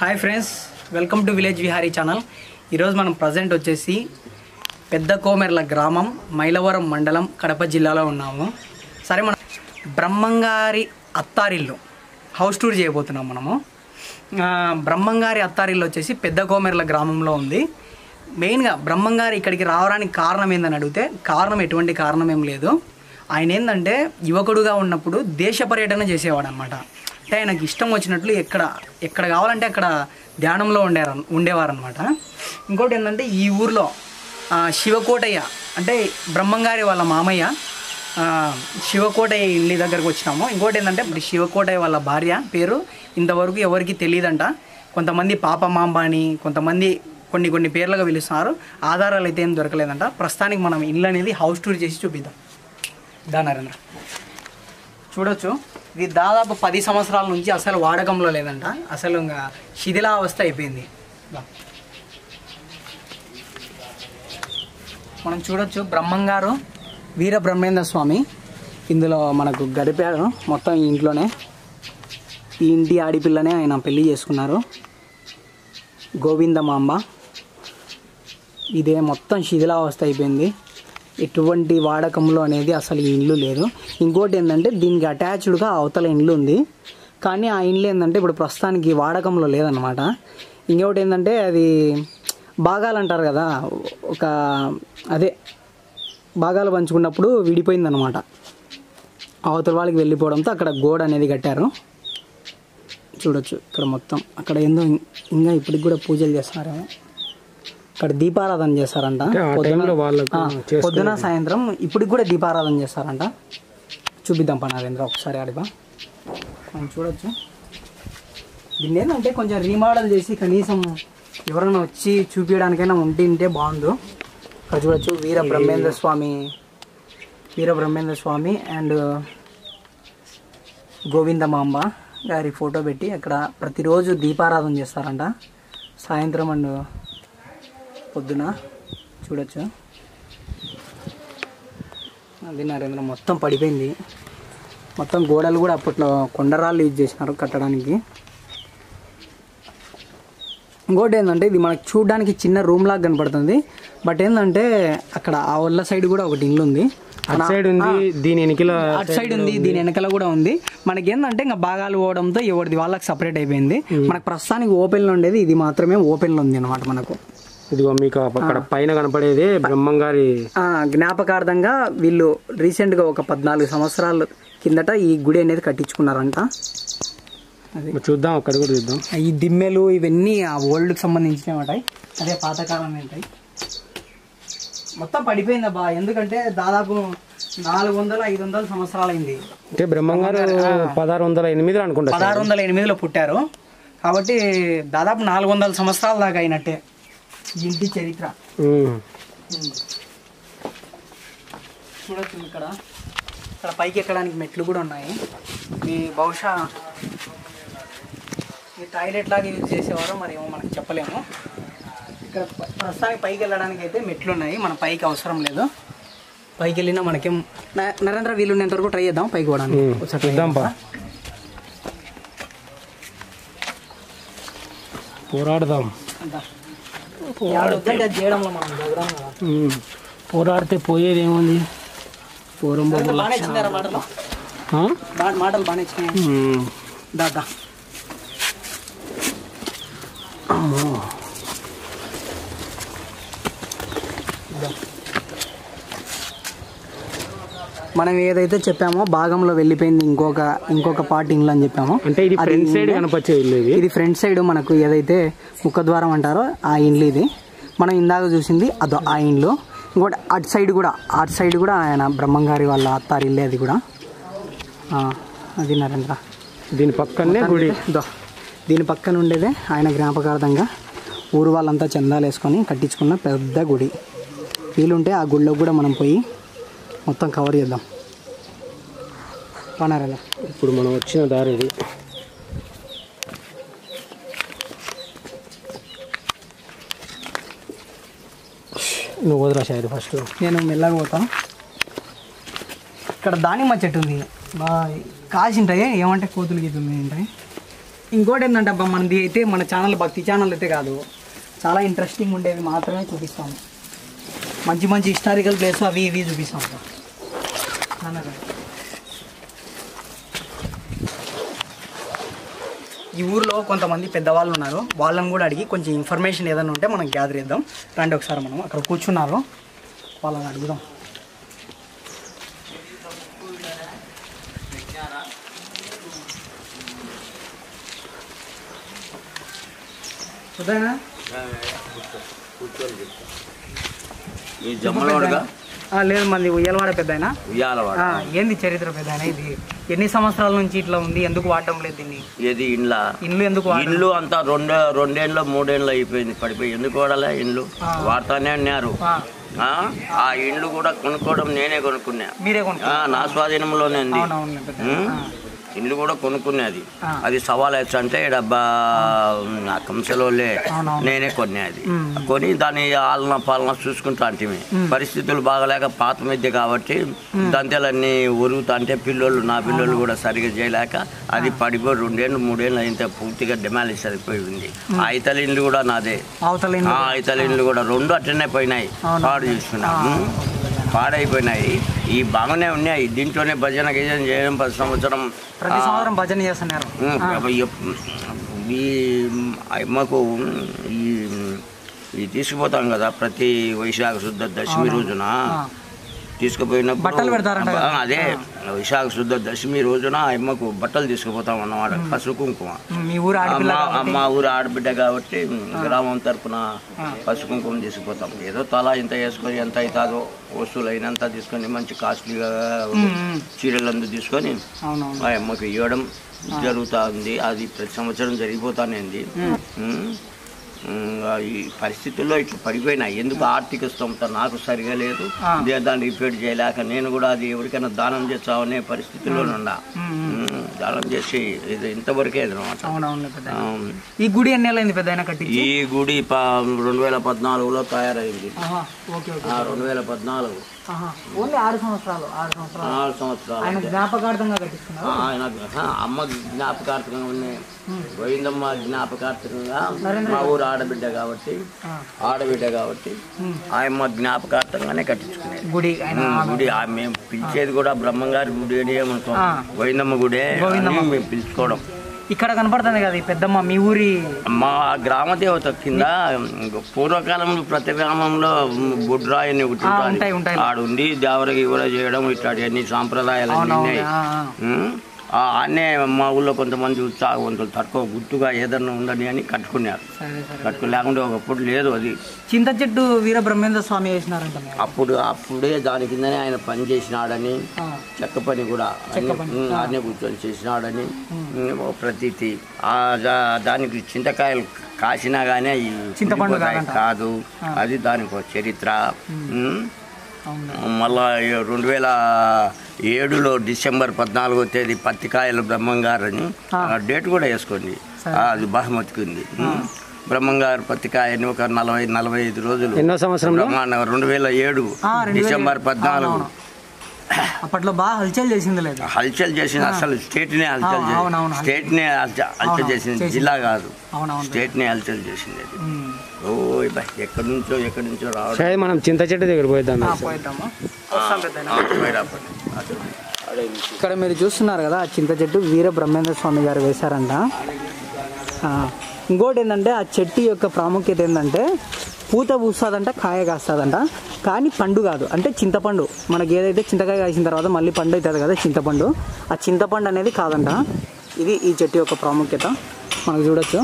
Hi friends welcome to village Vihari channel ఈరోజు మనం present వచ్చేసి పెద్ద కోమెర్ల గ్రామం మైలవరం మండలం కడప జిల్లాలో ఉన్నాము. సరే మనం బ్రహ్మంగారి అత్తారిల్లు హౌస్ టూర్ చేయబోతున్నాం మనము. బ్రహ్మంగారి అత్తారిల్లు వచ్చేసి పెద్ద కోమెర్ల గ్రామంలో ఉంది. మెయిన్గా బ్రహ్మంగారి ఇక్కడికి రావడానికి కారణం ఏందని అడిగితే కారణం ఎటువంటి కారణం ఏం లేదు. ఆయన ఏంటంటే యువకుడుగా ఉన్నప్పుడు దేశ పర్యటన చేసేవాడు అనమాట అంటే ఆయనకి ఇష్టం వచ్చినట్లు ఎక్కడ ఎక్కడ కావాలంటే అక్కడ ధ్యానంలో ఉండేవారు ఉండేవారనమాట ఇంకోటి ఏంటంటే ఈ ఊర్లో శివకోటయ్య అంటే బ్రహ్మంగారి వాళ్ళ మామయ్య శివకోటయ్య ఇల్లి దగ్గరకు వచ్చినాము. ఇంకోటి ఏంటంటే మరి శివకోటయ్య వాళ్ళ భార్య పేరు ఇంతవరకు ఎవరికి తెలియదంట. కొంతమంది పాప అని కొంతమంది కొన్ని కొన్ని పేర్లుగా పిలుస్తున్నారు ఆధారాలు అయితే ఏం దొరకలేదంట. ప్రస్తుతానికి మనం ఇల్లు అనేది హౌస్ టూర్ చేసి చూపిద్దాం. దానరేంద్ర చూడొచ్చు. ఇది దాదాపు పది సంవత్సరాల నుంచి అసలు వాడకంలో లేదంట. అసలు ఇంకా శిథిలావస్థ అయిపోయింది. మనం చూడొచ్చు బ్రహ్మంగారు వీర బ్రహ్మేంద్ర స్వామి. ఇందులో మనకు గడిపారు మొత్తం ఈ ఇంట్లోనే. ఈ ఇంటి ఆడిపిల్లనే ఆయన పెళ్ళి చేసుకున్నారు. గోవిందమాంబ. ఇదే మొత్తం శిథిలావస్థ అయిపోయింది. ఎటువంటి వాడకంలో అనేది అసలు ఈ ఇల్లు లేదు. ఇంకోటి ఏంటంటే దీనికి అటాచ్డ్గా అవతల ఇండ్లు ఉంది. కానీ ఆ ఇండ్లు ఏంటంటే ఇప్పుడు ప్రస్తుతానికి వాడకంలో లేదనమాట ఇంకొకటి ఏంటంటే అది భాగాలు అంటారు కదా ఒక అదే భాగాలు పంచుకున్నప్పుడు విడిపోయిందనమాట అవతల వాళ్ళకి వెళ్ళిపోవడంతో అక్కడ గోడ అనేది కట్టారు. చూడొచ్చు ఇక్కడ మొత్తం. అక్కడ ఏందో ఇంకా ఇప్పటికి కూడా పూజలు చేస్తున్నారేమో ఇక్కడ దీపారాధన చేస్తారంట. పొద్దున సాయంత్రం ఇప్పటికి కూడా దీపారాధన చేస్తారంట. చూపిద్దాం పా నరేంద్ర ఒకసారి అడిగా మనం చూడొచ్చు. దీన్ని ఏంటంటే కొంచెం రీమోడల్ చేసి కనీసం ఎవరైనా వచ్చి చూపించడానికైనా ఉంటే బాగుండు. ఇక్కడ చూడొచ్చు వీర బ్రహ్మేంద్ర స్వామి వీర బ్రహ్మేంద్ర స్వామి అండ్ గోవిందమాంబ గారి ఫోటో పెట్టి అక్కడ ప్రతిరోజు దీపారాధన చేస్తారంట. సాయంత్రం అండ్ పొద్దున? చూడొచ్చు? అది నరేంద్ర మొత్తం పడిపోయింది. మొత్తం గోడలు కూడా అప్పట్లో కొండరాళ్ళు యూజ్ చేసినారు కట్టడానికి. ఇంకోటి ఏంటంటే ఇది మనకు చూడడానికి చిన్న రూమ్ లాగా కనపడుతుంది. బట్ ఏంటంటే అక్కడ ఆ ఒళ్ళ సైడ్ కూడా ఒకటి ఇల్లు ఉంది. అటు సైడ్ ఉంది దీని వెనికిల అటు సైడ్ ఉంది దీని వెనకాల కూడా ఉంది. మనకి ఏంటంటే ఇంకా భాగాలు పోవడంతో ఎవరిది వాళ్ళకి సపరేట్ అయిపోయింది. మనకు ప్రస్తుతానికి ఓపెన్లో ఉండేది ఇది మాత్రమే ఓపెన్లో ఉంది అనమాట మనకు. ఇదిగో మీకు అక్కడ పైన కనపడేది బ్రహ్మంగారి జ్ఞాపకార్థంగా వీళ్ళు రీసెంట్గా ఒక పద్నాలుగు సంవత్సరాల కిందట ఈ గుడి అనేది కట్టించుకున్నారంట. చూద్దాం అక్కడ కూడా చూద్దాం. ఈ దిమ్మెలు ఇవన్నీ ఆ ఓల్డ్కి సంబంధించినవి ఉంటాయి అదే పాతకాలం ఉంటాయి మొత్తం పడిపోయింది అబ్బా. ఎందుకంటే దాదాపు నాలుగు వందల ఐదు వందల సంవత్సరాలు అయింది అంటే బ్రహ్మంగారు పదహారు వందల ఎనిమిది అనుకుంటా పదహారు వందల ఎనిమిదిలో పుట్టారు. కాబట్టి దాదాపు నాలుగు వందల సంవత్సరాల దాకా అయినట్టే. ఇంటి చరిత్ర. చూడొచ్చు ఇక్కడ. ఇక్కడ పైకి ఎక్కడానికి మెట్లు కూడా ఉన్నాయి. ఈ బహుశా ఈ టాయిలెట్ లాగా యూజ్ చేసేవారో మరి ఏమో మనకు చెప్పలేము. ఇక్కడ ప్రస్తుతానికి పైకి వెళ్ళడానికి అయితే మెట్లు ఉన్నాయి. మన పైకి అవసరం లేదు. పైకి వెళ్ళినా మనకేం నరేంద్ర వీలు ఉన్నంత వరకు ట్రై చేద్దాం పైకి చేద్దాం. పోరాడదాం. అంతా. పోరాడితే పోయేది ఏముంది పూరం నరేంద్ర బాగానే ఇచ్చినారా మాటలు. మాటలు బాగానే దాదా. మనం ఏదైతే చెప్పామో భాగంలో వెళ్ళిపోయింది ఇంకొక ఇంకొక పార్ట్ ఇంట్లో అని చెప్పామో అంటే ఇది ఫ్రంట్ సైడ్ కనపచ్చే ఇల్లు ఇది? ఇది ఫ్రంట్ సైడ్ మనకు ఏదైతే ముఖద్వారం అంటారో ఆ ఇండ్లు ఇది. మనం ఇందాక చూసింది అదో ఆ ఇండ్లు. ఇంకోటి అటు సైడ్ కూడా అటు సైడ్ కూడా ఆయన బ్రహ్మంగారి వాళ్ళ అత్తారి ఇల్లే అది కూడా. అది నరేంద్ర. దీని పక్కనే గుడి. దో దీని పక్కన ఉండేదే ఆయన జ్ఞాపకార్థంగా ఊరు వాళ్ళంతా చందాలు వేసుకొని కట్టించుకున్న పెద్ద గుడి. వీలుంటే ఆ గుడిలో కూడా మనం పోయి మొత్తం కవర్ చేద్దాం. పనారేంద్ర ఇప్పుడు మనం వచ్చిన దారి ఇది. నువ్వు వదిరా షాయరి ఫస్ట్ నేను మెల్లగా పోతాను. ఇక్కడ దానిమ్మ చెట్టు ఉంది. కాసి ఉంటాయి ఏమంటే కోతులు గీతులు ఉంటాయి ఇంకోటి ఏంటంటే అబ్బా మనది అయితే మన ఛానల్ భక్తి ఛానల్ అయితే కాదు. చాలా ఇంట్రెస్టింగ్ ఉండేవి మాత్రమే చూపిస్తాము. మంచి మంచి హిస్టారికల్ ప్లేస్ అవి ఇవి చూపిస్తాం. ఈ ఊర్లో కొంతమంది పెద్దవాళ్ళు ఉన్నారు. వాళ్ళని కూడా అడిగి కొంచెం ఇన్ఫర్మేషన్ ఏదైనా ఉంటే మనం గ్యాదర్ చేద్దాం. రండి ఒకసారి మనం అక్కడ కూర్చున్నారు. వాళ్ళని అడుగుదాం. ఉదయనా? ఈ జమ్మలోడుగా లేదు మంది ఉయ్యలవాడ పెద్ద ఉయ్యాలవాడ. ఏంది చరిత్ర పెద్ద ఇది? ఎన్ని సంవత్సరాల నుంచి ఇట్లా ఉంది? ఎందుకు వాడడం లేదు దీన్ని? ఏది ఇండ్ల? ఇల్లు ఎందుకు ఇల్లు అంతా రెండు రెండేళ్ళు మూడేళ్ళు అయిపోయింది. పడిపోయి ఎందుకు వాడాలా ఇండ్లు? వాడతానే అన్నారు. ఆ, ఇండ్లు కూడా కొనుక్కోవడం నేనే కొనుక్కున్నా. మీరే నా స్వాధీనంలోనే ఉంది? ఇండ్లు కూడా కొనుక్కునేది. అది సవాల్ అంటే డబ్బా కంసలోలే. నేనే కొనేది. కొని దాని ఆలన పాలన చూసుకుంటా అంటే పరిస్థితులు బాగలేక పాత మధ్య కాబట్టి దంతెలన్నీ ఉరుగుతా అంటే పిల్లోళ్ళు నా పిల్లోళ్ళు కూడా సరిగా చేయలేక అది పడిపోయి రెండేళ్ళు మూడేళ్ళు అయితే పూర్తిగా డిమాలిష్ అయిపోయి ఉంది ఆ ఇతల ఇండ్లు కూడా నాదే. అవతల ఇల్లు. ఆ ఇతల ఇండ్లు కూడా రెండు అట్లనే పోయినాయి? పాడు చేసుకున్నా. ఉం. పాడైపోయినాయి. ఈ బాగానే ఉన్నాయి. దీంట్లోనే భజన గీజన చేయడం పది సంవత్సరం. ప్రతి సంవత్సరం భజన చేస్తున్నారు. ఈ మాకు ఈ తీసుకుపోతాం కదా ప్రతి వైశాఖ శుద్ధ దశమి రోజున. ఆ. తీసుకుపోయినప్పుడు బట్టలు పెడతారంట అదే. విశాఖ శుద్ధ దశమి రోజున అమ్మకు బట్టలు తీసుకుపోతాం అన్నమాట పసుపు కుంకుమ. మీ ఊరు అమ్మ ఊరు ఆడబిడ్డ కాబట్టి గ్రామం తరపున పసుపు కుంకుమ తీసుకుపోతాం. ఏదో తలా ఇంత వేసుకొని ఎంత అవుతుందో వస్తువులు అయినంత తీసుకొని మంచి కాస్ట్లీగా. చీరలందు తీసుకొని ఆ అమ్మకి ఇవ్వడం జరుగుతూ ఉంది. అది ప్రతి సంవత్సరం జరిగిపోతానే ఉంది ఉమ్. ఉమ్, ఆ ఈ పరిస్థితుల్లో ఇట్లా పడిపోయినాయి. ఎందుకు ఆర్థిక స్తోమత నాకు సరిగా లేదు? దాన్ని రిపేర్ చేయలేక నేను కూడా అది ఎవరికైనా దానం చేస్తామనే పరిస్థితుల్లో ఉన్నా. దానం చేసి ఇది ఇంతవరకే అనమాట ఈ గుడి ఎన్ని పెద్ద ఈ గుడి రెండు వేల పద్నాలుగులో తయారైంది. రెండు వేల పద్నాలుగు. ఓన్లీ ఆరు సంవత్సరాలు ఆరు సంవత్సరాలు. నాలుగు సంవత్సరాలు ఆయన జ్ఞాపకార్థంగా కట్టిస్తున్నారు ఆయన ఆ, అమ్మ జ్ఞాపకార్థంగా ఉన్నాయి గోవిందమ్మ జ్ఞాపకార్థంగా మా ఊరు ఆడబిడ్డ కాబట్టి. ఆడబిడ్డ కాబట్టి ఆయమ్మ జ్ఞాపకార్థంగానే కట్టించుకునేది. గుడి గుడి మేము పిలిచేది కూడా బ్రహ్మంగారి గుడి అని ఏమనుకో. గోవిందమ్మ గుడే మేము పిలుచుకోవడం. ఇక్కడ కనపడుతుంది కదా ఈ పెద్దమ్మ మీ ఊరి మా గ్రామ దేవత కింద పూర్వకాలంలో ప్రతి గ్రామంలో బుడ్రాయి ఒకటి ఉంటుంది. ఉంటాయి. ఆడుండి దేవరకి కూడా చేయడం ఇట్లాంటి అన్ని సాంప్రదాయాలు ఉన్నాయి అన్నే మా ఊళ్ళో కొంతమంది ఉత్సాహవంతులు తక్కువ గుర్తుగా ఏదన్నా ఉందని అని కట్టుకున్నారు. కట్టుకు లేకుంటే ఒకప్పుడు లేదు అది. చింత చెట్టు వీర బ్రహ్మేంద్ర స్వామి వేసినారంట. అప్పుడు అప్పుడే దాని కిందనే ఆయన పని చేసినాడని చెక్క పని కూడా అన్ని కూర్చొని చేసినాడని ప్రతీతి. దానికి చింతకాయలు కాసినా కానీ చింతపండు. కాదు. అది దానికి చరిత్ర. మళ్ళా రెండు వేల ఏడులో డిసెంబర్ పద్నాలుగో తేదీ పత్తికాయల బ్రహ్మంగారు అని ఆ డేట్ కూడా వేసుకోండి. అది బహుమతికి ఉంది. ఉమ్. బ్రహ్మంగారు పత్తికాయని ఒక నలభై నలభై ఐదు రోజులు ఎన్నో సంవత్సరంలో? బ్రహ్మాండ రెండు వేల ఏడు డిసెంబర్. పద్నాలుగు. అప్పట్లో బాగా హల్చల్ చేసింది లేదు. హల్చల్ చేసింది అసలు స్టేట్ నే హల్చల్. చేసింది. స్టేట్ నే హల్చ- హల్చల్ చేసింది. జిల్లా కాదు. స్టేట్ నే హల్చల్ చేసింది అది. ఓ ఎక్కడి నుంచో ఎక్కడి నుంచో రావడం. సరే మనం చింత చెట్టు దగ్గర పోయిద్దాం. ఇక్కడ మీరు చూస్తున్నారు కదా ఆ చింత చెట్టు వీర బ్రహ్మేంద్ర స్వామి గారు వేశారంట. ఆ, ఇంకోటి ఏంటంటే ఆ చెట్టు యొక్క ప్రాముఖ్యత ఏంటంటే పూత పూస్తుందంట కాయ కాస్తుందంట. కానీ పండు కాదు. అంటే చింతపండు. మనకి ఏదైతే చింతకాయ కాసిన తర్వాత మళ్ళీ పండు అవుతుంది కదా చింతపండు. ఆ చింతపండు అనేది కాదంట. ఇది ఈ చెట్టు యొక్క ప్రాముఖ్యత. మనకు చూడొచ్చు.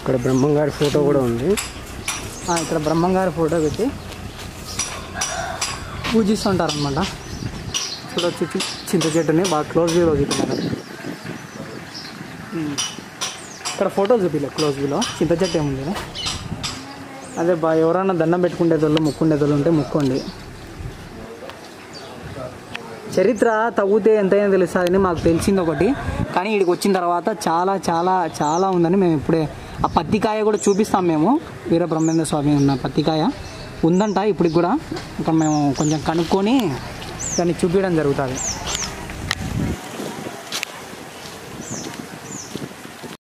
ఇక్కడ బ్రహ్మంగారి ఫోటో కూడా ఉంది. ఇక్కడ బ్రహ్మంగారి ఫోటో పెట్టి పూజిస్తుంటారు అనమాట చూడొచ్చు చింత చెట్టుని బాగా క్లోజ్ వ్యూలో చూపిస్తున్నారు. ఇక్కడ ఫోటో చూపిలే క్లోజ్ వ్యూలో. చింత చెట్టు ఏముంది? అదే బా ఎవరైనా దండం పెట్టుకునేదోళ్ళు ముక్కుండేదోళ్ళు ఉంటే ముక్కోండి. చరిత్ర తవ్వుతే ఎంతైనా తెలుస్తుందని మాకు తెలిసింది ఒకటి. కానీ ఇక్కడికి వచ్చిన తర్వాత చాలా చాలా చాలా ఉందని మేము ఇప్పుడే ఆ పత్తికాయ కూడా చూపిస్తాం మేము. వీర బ్రహ్మేంద్ర స్వామి ఉన్న పత్తికాయ ఉందంట ఇప్పటికి కూడా. ఇక్కడ మేము కొంచెం కనుక్కొని దాన్ని చూపించడం జరుగుతుంది.